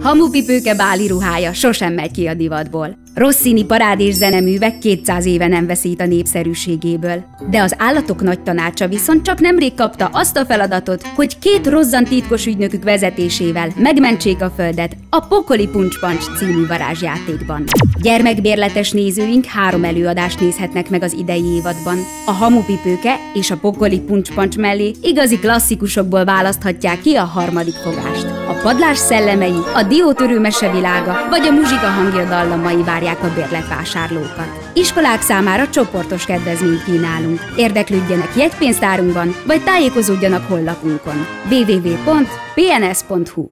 Hamupipőke báli ruhája sosem megy ki a divatból. Rossini parádés zeneművek 200 éve nem veszít a népszerűségéből. De az állatok nagy tanácsa viszont csak nemrég kapta azt a feladatot, hogy két rozzant titkos ügynökük vezetésével megmentsék a földet a Pokoli Puncspancs című varázsjátékban. Gyermekbérletes nézőink három előadást nézhetnek meg az idei évadban. A Hamupipőke és a Pokoli Puncspancs mellé igazi klasszikusokból választhatják ki a harmadik fogást. Padlás szellemei, a diótörő mesevilága vagy a muzsika hangja dallamai várják a bérletvásárlókat. Iskolák számára csoportos kedvezményt kínálunk. Érdeklődjenek jegypénztárunkban, vagy tájékozódjanak honlapunkon www.pns.hu